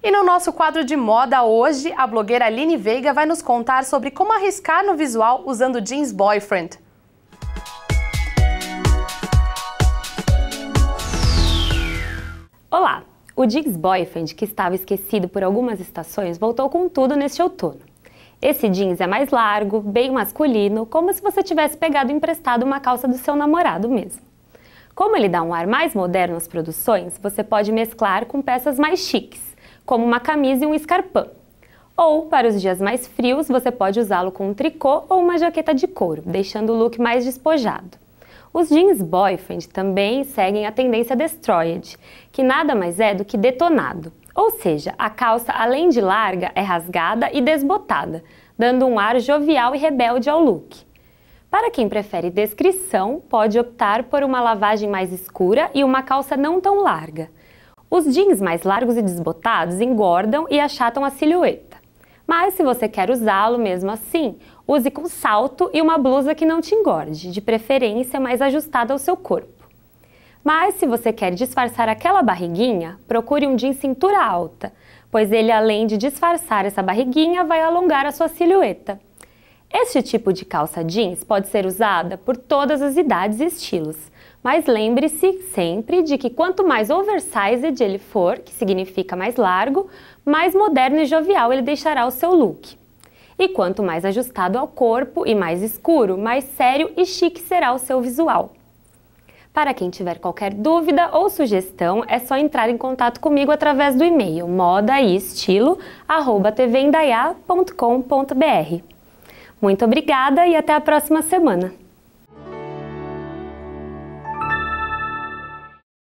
E no nosso quadro de moda hoje, a blogueira Aline Veiga vai nos contar sobre como arriscar no visual usando jeans boyfriend. Olá! O jeans boyfriend, que estava esquecido por algumas estações, voltou com tudo neste outono. Esse jeans é mais largo, bem masculino, como se você tivesse pegado emprestado uma calça do seu namorado mesmo. Como ele dá um ar mais moderno às produções, você pode mesclar com peças mais chiques, como uma camisa e um escarpão. Ou, para os dias mais frios, você pode usá-lo com um tricô ou uma jaqueta de couro, deixando o look mais despojado. Os jeans boyfriend também seguem a tendência destroyed, que nada mais é do que detonado. Ou seja, a calça, além de larga, é rasgada e desbotada, dando um ar jovial e rebelde ao look. Para quem prefere descrição, pode optar por uma lavagem mais escura e uma calça não tão larga. Os jeans mais largos e desbotados engordam e achatam a silhueta. Mas se você quer usá-lo mesmo assim, use com salto e uma blusa que não te engorde, de preferência mais ajustada ao seu corpo. Mas se você quer disfarçar aquela barriguinha, procure um jeans cintura alta, pois ele além de disfarçar essa barriguinha, vai alongar a sua silhueta. Este tipo de calça jeans pode ser usada por todas as idades e estilos, mas lembre-se sempre de que quanto mais oversized ele for, que significa mais largo, mais moderno e jovial ele deixará o seu look. E quanto mais ajustado ao corpo e mais escuro, mais sério e chique será o seu visual. Para quem tiver qualquer dúvida ou sugestão, é só entrar em contato comigo através do e-mail moda e estilo@tvendaiá.com.br. Muito obrigada e até a próxima semana.